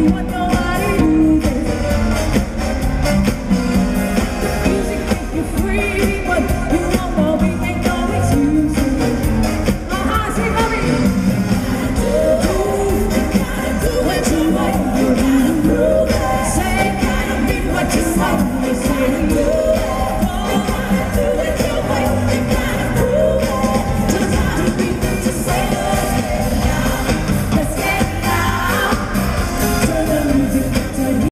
anyone